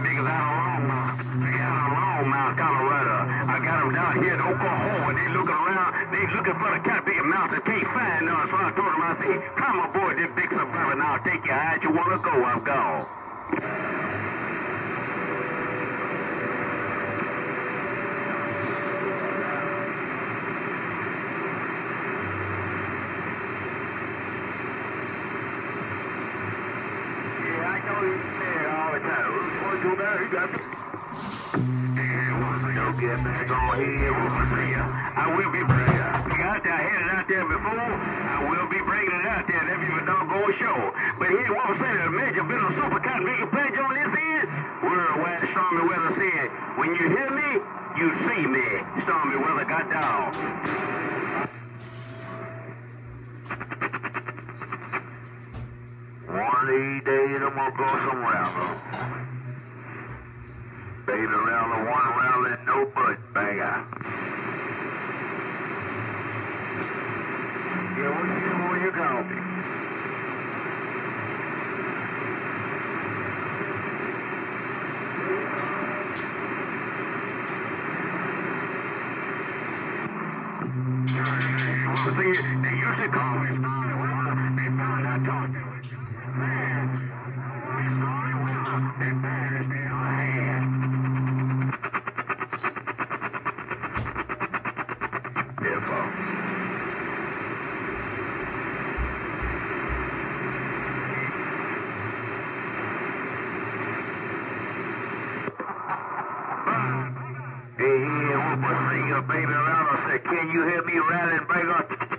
niggas out Colorado. I down here in Oklahoma. They around. They for the cat mountain. Can't. So I I said, come big take you you want to go. I'm gone. Yeah, I know he's there all the that? I will be it. That out there before. I will be bringing it out there. A doggone show. But here, what I'm saying, the major bit of super cotton making pledge on this stormy weather when you hear me, you see me. Stormy weather got down. One days, I'm gonna go somewhere, bro. Baby around the one around and no butt bagger. Yeah, what you when you call me? See, they to call me Singer, baby, around. I said, can you hear me rattling back on